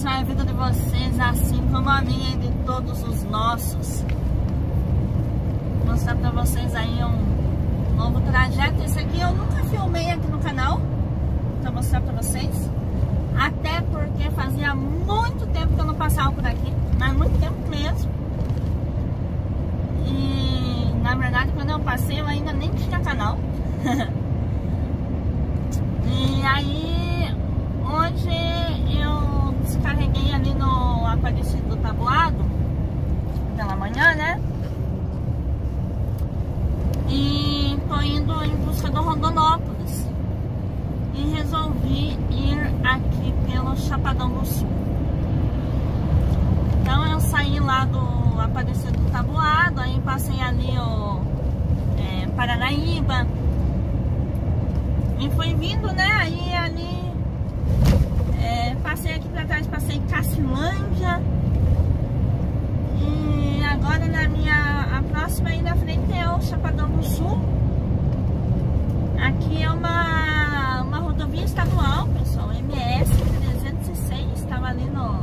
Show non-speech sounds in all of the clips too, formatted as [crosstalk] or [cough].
abençoar a vida de vocês, assim como a minha e de todos os nossos. Vou mostrar pra vocês aí um novo trajeto. Esse aqui eu nunca filmei aqui no canal, pra mostrar pra vocês. Até porque fazia muito tempo que eu não passava por aqui, mas muito tempo mesmo. E na verdade quando eu passei eu ainda nem tinha canal. [laughs] e aí hoje eu descarreguei ali no Aparecido Tabuado pela manhã, né? E tô indo em busca do Rondonópolis. E resolvi ir aqui pelo Chapadão do Sul. Então eu saí lá do Aparecido Tabuado, aí passei ali o é, Paranaíba. E fui vindo, né? Aí ali é, passei aqui pra trás, passei Cacilândia. E agora na minha. A próxima aí na frente é o Chapadão do Sul. Aqui é uma, uma rodovia estadual, pessoal, MS 306, estava ali no.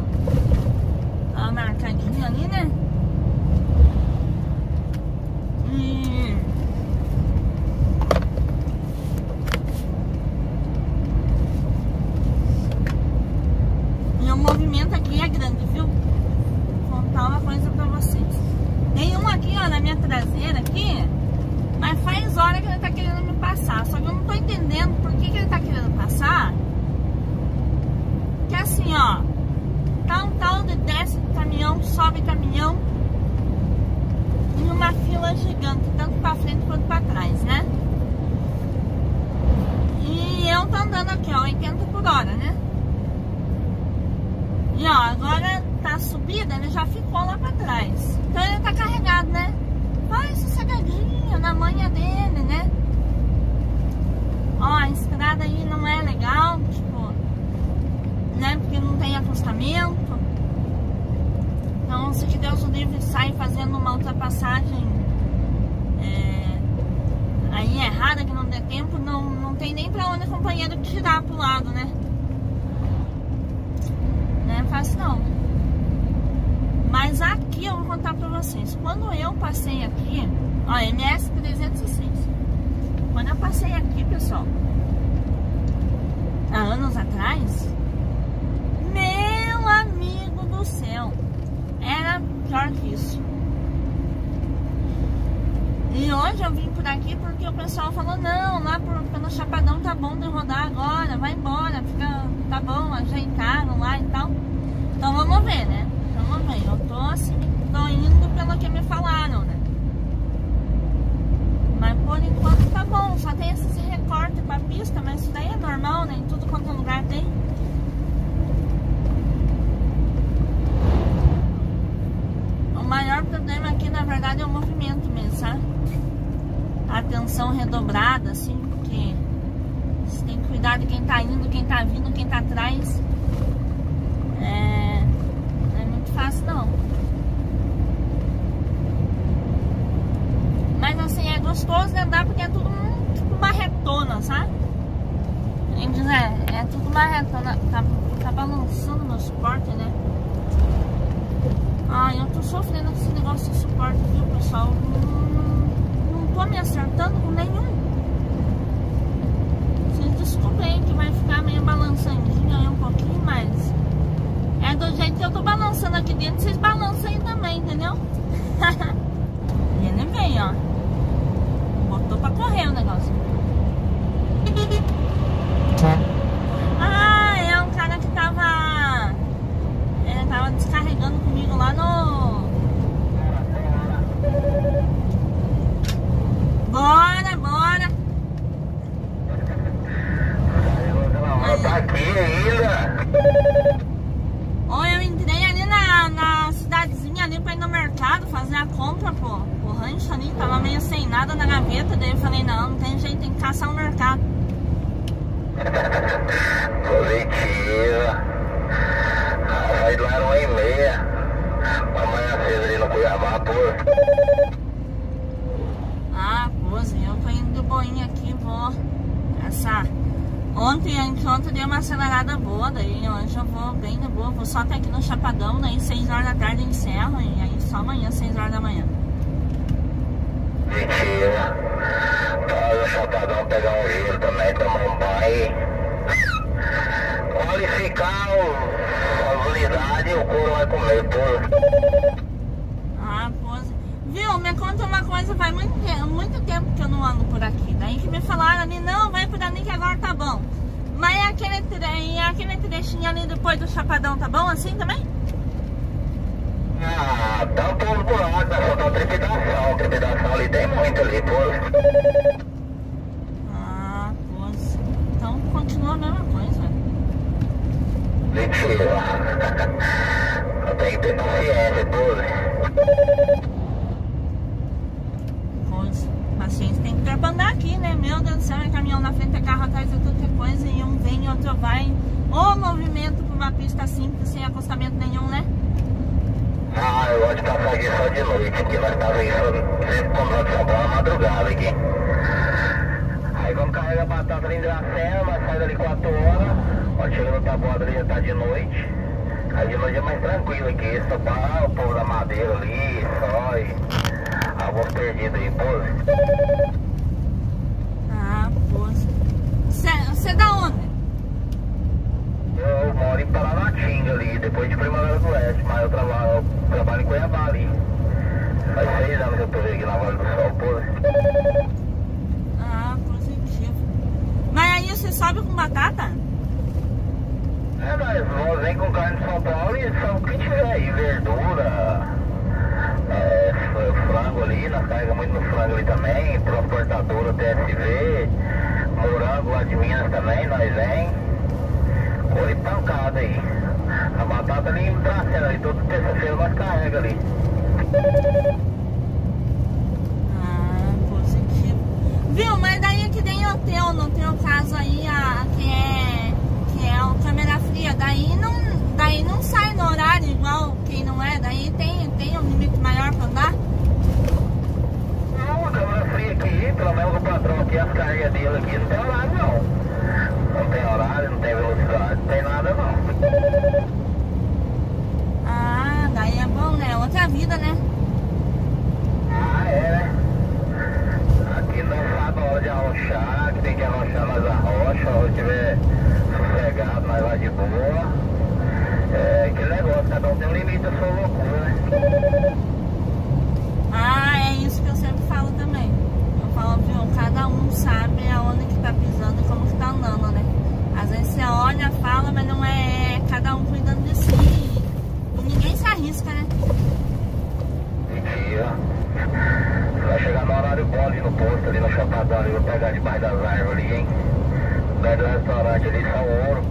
Ó, marcadinho ali, né? E E o movimento aqui é grande, viu? Vou contar uma coisa pra vocês. Tem um aqui, ó, na minha traseira aqui, mas faz hora que ele tá querendo me passar. Só que eu não tô entendendo por que, que ele tá querendo passar. Que assim, ó, tá um tal de desce caminhão, sobe caminhão em uma fila gigante, tanto pra frente quanto pra trás, né? E eu tô andando aqui, ó, 80 por hora, né? E ó, agora tá subida, ele já ficou lá pra trás. Então ele tá carregado, né? Vai sossegadinho, na manha dele, né? Ó, a estrada aí não é legal, tipo, né? Porque não tem acostamento. Então, se que Deus o livre sai fazendo uma ultrapassagem é, aí errada, que não der tempo, não, não tem nem pra onde o companheiro tirar pro lado, né? Não é fácil não. Mas aqui eu vou contar pra vocês. Quando eu passei aqui, ó, MS 306. Quando eu passei aqui, pessoal, há anos atrás, meu amigo do céu, era pior que isso. E hoje eu vim por aqui porque o pessoal falou, não, lá por, pelo Chapadão tá bom de rodar agora, vai embora, fica, tá bom, ajeitaram lá e tal. Então vamos ver, né? Vamos ver, eu tô assim, tô indo pelo que me falaram, né? Mas por enquanto tá bom, só tem esses recortes pra pista, mas isso daí é normal, né? Em tudo quanto lugar tem. O maior problema aqui, na verdade, é o movimento mesmo, sabe? A atenção redobrada, assim, porque você tem que cuidar de quem tá indo, quem tá vindo, quem tá atrás. É, não é muito fácil, não. Mas, assim, é gostoso de andar porque é tudo um, tipo uma retona, sabe? Diz, é, é tudo uma retona. Tá, tá balançando meu suporte, né? Ai, eu tô sofrendo com esse negócio de suporte, viu, pessoal? Não, não tô me acertando com nenhum. Vocês desculpem aí que vai ficar meio balançandinho aí um pouquinho, mas é do jeito que eu tô balançando aqui dentro, vocês balançam aí também, entendeu? [laughs] e ele vem, ó. Botou pra correr o negócio. Ah, é um cara que tava. Ele tava descarregando comigo lá no. Bora, bora! Ela tá aqui ainda. Ou eu entrei ali na, na cidadezinha ali pra ir no mercado fazer a compra, pô. O rancho ali tava meio sem nada na gaveta. Daí eu falei, não, não tem jeito, tem que caçar o mercado. Positiva. Sai lá era uma e meia. Amanhã cedo ali no Cuiabá, pô. Ah, pô, Zé, eu tô indo de boinha aqui, vou. Essa. Ô, Ontem, ontem dei uma acelerada boa, daí hoje eu vou bem de boa, vou só até aqui no Chapadão, daí 6 horas da tarde eu encerro e aí só amanhã, 6 horas da manhã. Mentira. Para o chapadão pegar um giro também, tomar um banho. Qualificar o- as unidades e o couro vai comer tudo. Ah, pose. Viu, me conta uma coisa, faz muito, muito tempo que eu não ando por aqui. Daí que me falaram ali, não, por ali que agora tá bom. Mas é aquele, tre- é aquele trechinho ali depois do Chapadão, tá bom assim também? Ah, tá um pouco né? Só tá trepidação. Trepidação ali tem muito ali, pô. Ah, pose. Então continua a mesma coisa. Mentira. [laughs] Tenho que ter paciência, pô. Pose. Pra andar aqui, né? Meu Deus do céu, é caminhão na frente, é carro atrás, é tudo que coisa, e um vem e outro vai. Ô movimento por uma pista simples, sem acostamento nenhum, né? Ah, eu gosto de passar aqui só de noite, que nós tava aí só sempre comprando São Paulo na madrugada aqui. Aí quando carrega a batata ali em Dracena, nós sai dali 4 horas, quando chega no tabuado ali já tá de noite. Aí de noite é mais tranquilo aqui, só o povo da madeira ali, só e alguns perdidos aí, pô. Ah, pose. Você é da onde? Eu moro em Paranatinga ali, depois de Primavera do Oeste, mas eu trabalho, eu trabalho em Cuiabá ali. Faz seis anos que eu tô aqui na Vale do Sol, pô. Ah, positivo. Mas aí você sobe com batata? É, nós nós vem com carne de São Paulo e só o que tiver aí, verdura, é, frango ali, nós carrega muito no frango ali também, transportadora TSV, morango lá de Minas também, nós vem, coisa pancada aí. A batata ali em Dracena ali, toda terça-feira nós carrega ali. Ah, positivo. Viu, mas daí que nem hotel, no teu caso aí, a, que é que é o câmera fria, daí não, daí não sai no horário igual quem não é, daí tem, tem um limite maior pra andar. Não, a câmera fria aqui, pelo menos o patrão aqui, as cargas dele aqui, não tem horário não. Não tem horário, não tem velocidade, não tem nada não. É bom, né? Outra vida, né? Ah, é, né? Aqui não sabe a hora de arrochar, que tem que arrochar, nós arrocha, a que tiver sossegado, nós vai de boa. É aquele negócio, cada um tem um limite da sua loucura, né? Ah, é isso que eu sempre falo também. Eu falo, viu, cada um sabe aonde que tá pisando e como que tá andando, né? Às vezes você olha, fala, mas não é, é cada um cuidando de si. Ninguém se arrisca, né? Mentira. Vai chegar no horário bom ali no posto, ali no chapadão, ali, vou pegar debaixo das árvores ali, hein? Perto do restaurante ali, só ouro.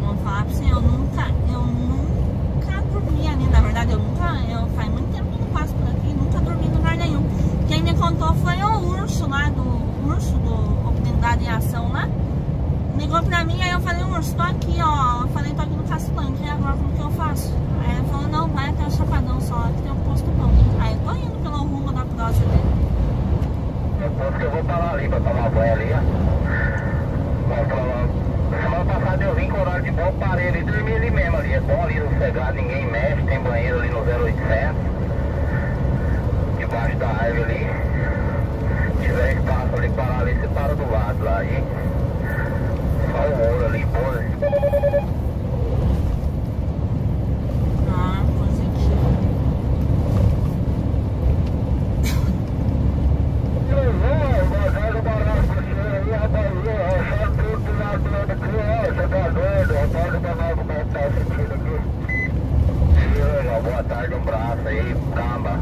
Vou falar pra você, eu nunca, eu nunca dormi ali, na verdade, eu nunca, eu faz muito tempo que eu não passo por aqui, nunca dormi em lugar nenhum. Quem me contou foi o urso lá, do urso do Oportunidade em Ação lá. Ligou pra mim, aí eu falei, urso, tô aqui, ó. Eu falei, tô aqui no Caçulanque, e agora como que eu faço? Aí ele falou, não, vai até o Chapadão só, que tem um posto bom. Aí eu tô indo pelo rumo da prosa dele. Depois que eu vou parar ali pra tomar banho ali, ó. Semana passada eu vim com horário de bom, parei ali dormi ali mesmo ali. É bom ali, sossegado, ninguém mexe, tem banheiro ali no 0800. Debaixo da árvore ali. Se tiver espaço ali, parar ali, você para do lado lá, gente. Só o ouro ali, pô. Ah, positivo. Eu vou, mas olha o barato pra você aí, rapaziada. Acharam tudo do lado do outro aqui, ó. Você tá doido? Rapaz, pra nós como é que tá sentindo aqui. Chega, boa tarde, um braço aí, camba.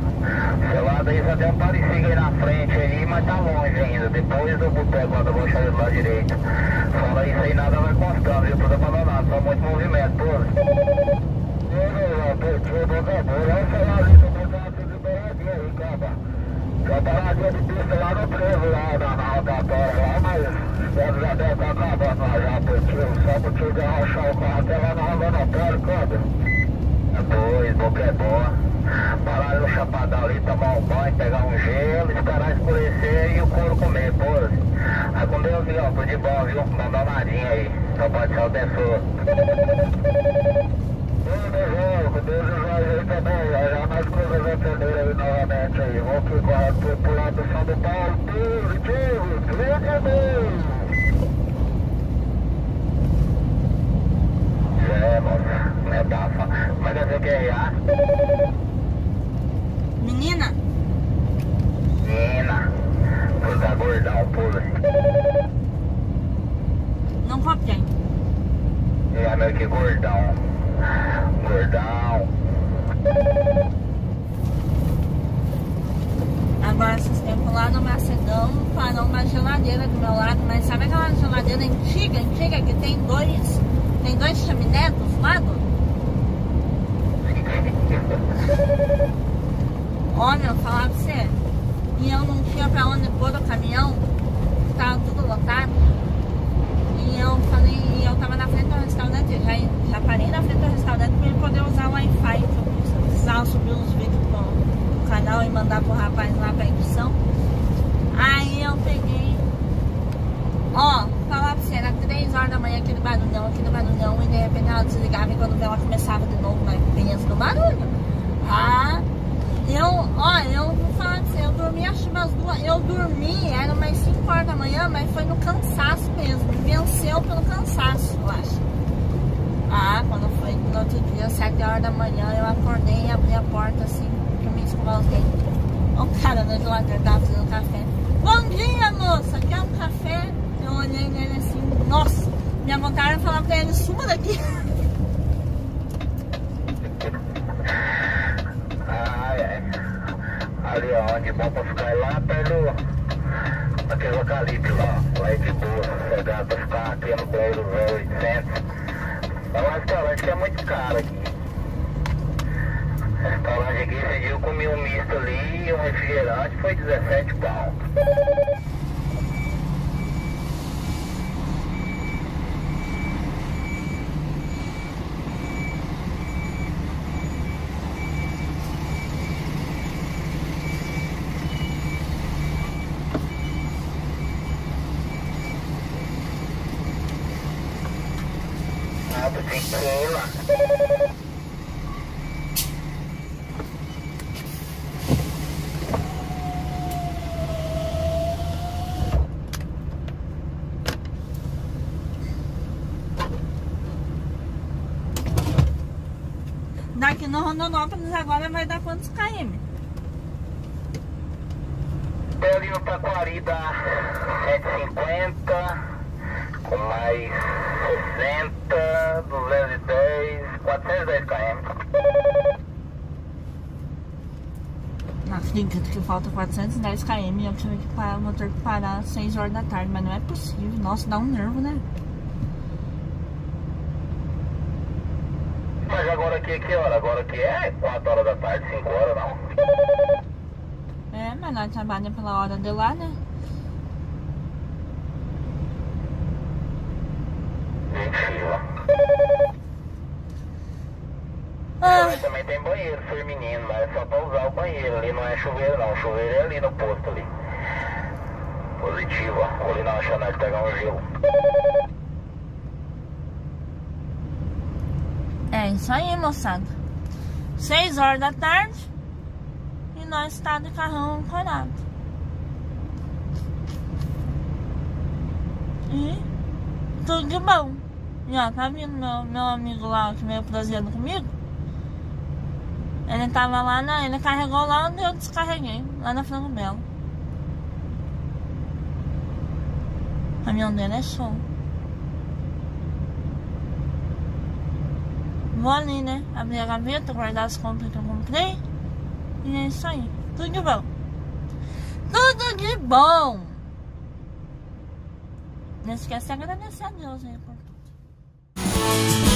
Seu lado aí só tem um parecido aí na frente aí, mas tá longe ainda. Depois do boteco lá da Bocha do lado direito. Fora isso aí, nada vai constando, viu? Tudo abandonado, só muito movimento, pô. Ô, meu, pertinho do acabou. Olha o celular ali, tô botando tudo liberadinho aí, camba. Já paradinha de pista lá no trevo, lá na, na rotatória lá, mas deve já deve estar acabando lá já, porque só porque de arrochar o carro até lá na rodonotória, quando? É dois, boca é boa. Parar no chapadão ali, tomar um banho, pegar um gelo, esperar escurecer e o couro comer, pô. Aí com Deus, Miguel, podia Só pode ser o pessoa. Deus, Deus vai aí também. Já mais coisas entenderam aí novamente aí. Vamos pro lado do São Paulo. Positivo, grande Deus. É, moça, não é bafa. Mas eu sei que é IA. Menina, Menina, puta gordão, pula. não. É, meu que gordão. Gordão. Agora, esses tempos lá no Macedão, parou uma geladeira do meu lado, mas sabe aquela geladeira antiga, antiga, que tem dois, tem dois chaminé dos lados? Olha, falar pra você, e eu não tinha pra onde pôr o caminhão, tava tudo lotado. E eu falei, e eu tava na frente do restaurante, já, já parei na frente do restaurante pra ele poder usar o Wi-Fi, que eu precisava subir uns vídeos pro, pro canal e mandar pro rapaz lá pra edição. Aí eu peguei, ó, falar pra você, era 3 horas da manhã aquele barulhão, aquele barulhão, e de repente ela desligava e quando ela começava de novo, mas pensa no barulho. Ah, eu, ó, eu vou falar pra você, eu dormi acho umas duas, eu dormi, era umas 5 horas da manhã, mas foi no cansaço mesmo, me venceu pelo cansaço, eu acho. Ah, quando foi no outro dia, 7 horas da manhã, eu acordei e abri a porta assim, pra me escovar os dentes. O cara da geladeira tava fazendo café. Bom dia, moça, quer um café? Eu olhei nele assim, nossa, minha vontade era falar pra ele, suma daqui. [laughs] Ai, ai. Ali onde, bom pra ficar lá perto daquele localito lá. Lá é de boa, sossegado pra ficar aqui no banheiro 0800. É um restaurante que é muito caro aqui. O restaurante aqui, esse dia eu comi um misto ali e um refrigerante, foi 17 pau. Queima. Daqui no Rondonópolis agora vai dar quantos km? No Taquari dá 150, com mais 60, 210, 410 km. Na finca que falta 410 km e eu tive que parar, vou ter que parar às 6 horas da tarde, mas não é possível. Nossa, dá um nervo, né? Mas agora aqui é que hora? Agora aqui é 4 horas da tarde, 5 horas não? É, mas nós trabalhamos pela hora de lá, né? Ah, Mas também tem banheiro feminino, mas é só pra usar o banheiro. Ali não é chuveiro não, o chuveiro é ali no posto ali. Positivo, ó. Vou ali na lanchonete pegar um gelo. é isso aí, moçada. 6 horas da tarde e nós está de carrão ancorado. E tudo de bom. Ó, tá vindo meu, meu amigo lá que veio prosseando comigo? Ele tava lá, na, ele carregou lá onde eu descarreguei, lá na Franco Belo. O caminhão dele é show. Vou ali, né? Abrir a gaveta, guardar as compras que eu comprei. E é isso aí. Tudo de bom. Tudo de bom! Não esquece de agradecer a Deus aí. Bye.